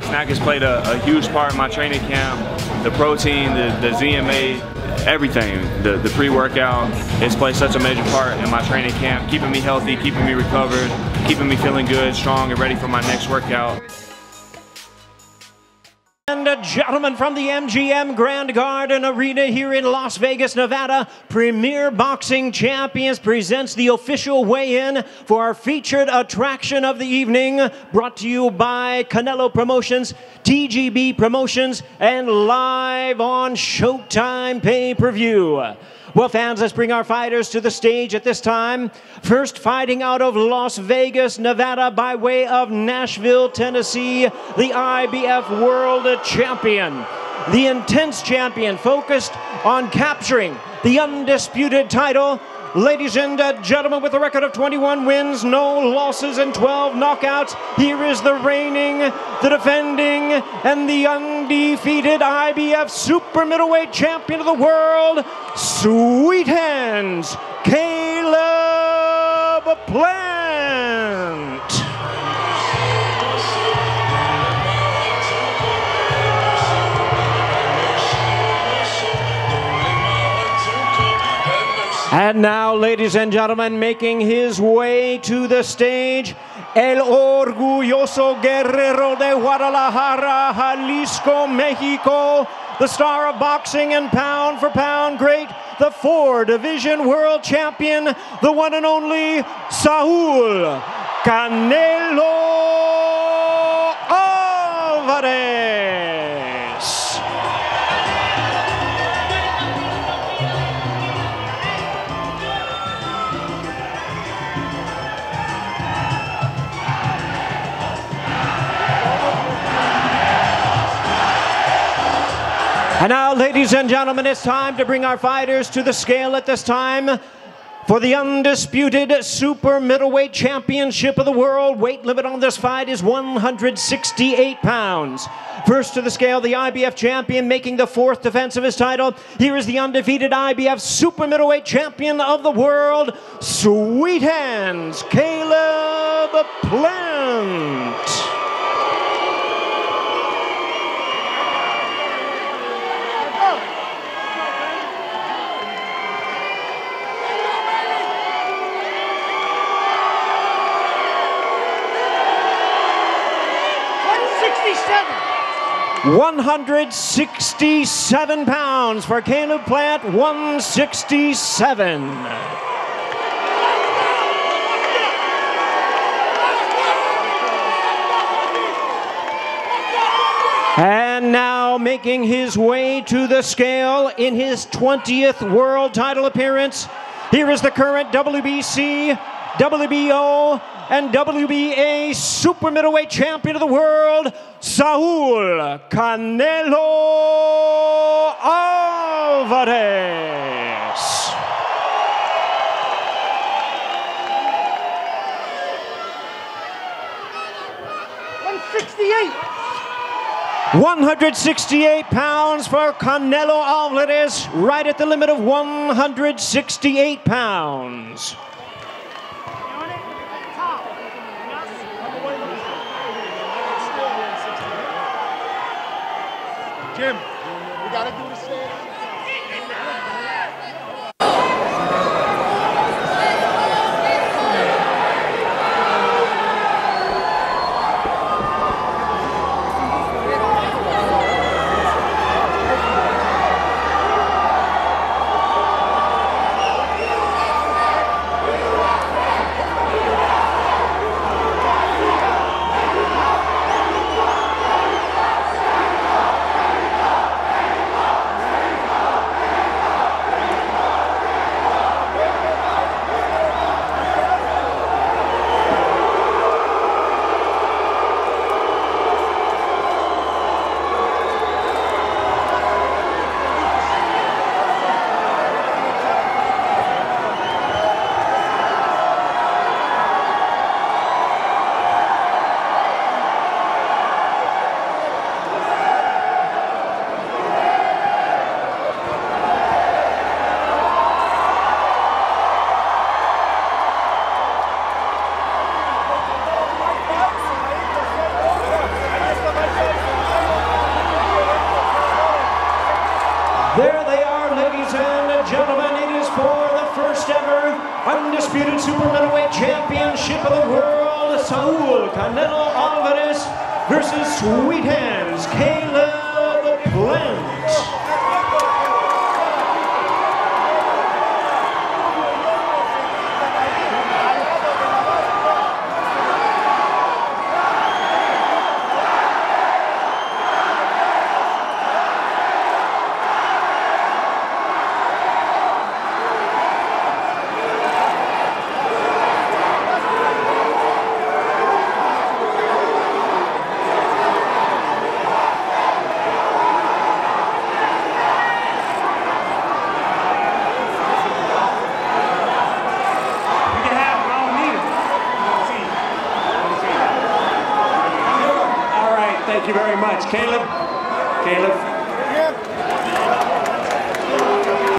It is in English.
SNAC has played a, a, huge part in my training camp. The protein, the, the ZMA, everything, the, the pre-workout, it's played such a major part in my training camp, keeping me healthy, keeping me recovered, keeping me feeling good, strong, and ready for my next workout. Gentleman from the MGM Grand Garden Arena here in Las Vegas, Nevada, Premier Boxing Champions presents the official weigh-in for our featured attraction of the evening, brought to you by Canelo Promotions, TGB Promotions, and live on Showtime pay-per-view. Well, fans, let's bring our fighters to the stage at this time. First, fighting out of Las Vegas, Nevada, by way of Nashville, Tennessee, the IBF World Champion. The intense champion focused on capturing the undisputed title Ladies and gentlemen, with a record of 21 wins, no losses, and 12 knockouts, here is the reigning, the defending, and the undefeated IBF Super Middleweight Champion of the World, Sweet Hands, Caleb Plant. And now, ladies and gentlemen, making his way to the stage, El Orgulloso Guerrero de Guadalajara, Jalisco, Mexico, the star of boxing and pound for pound great, the four division world champion, the one and only Saul Canelo And now, ladies and gentlemen, it's time to bring our fighters to the scale at this time for the undisputed super middleweight championship of the world. Weight limit on this fight is 168 pounds. First to the scale, the IBF champion making the fourth defense of his title. Here is the undefeated IBF super middleweight champion of the world, Sweet Hands, Caleb Plant. 167 pounds for Caleb Plant, 167. And now making his way to the scale in his 20th world title appearance, here is the current WBC, WBO, and WBA super middleweight champion of the world, Saul Canelo Alvarez. One sixty-eight. 168 pounds for Canelo Alvarez, right at the limit of 168 pounds. Jim, we got to do the stand. Undisputed Super Middleweight Championship of the World, Saul Canelo Alvarez versus Sweet Hands, Caleb Plant. Thank you very much, Caleb. Caleb,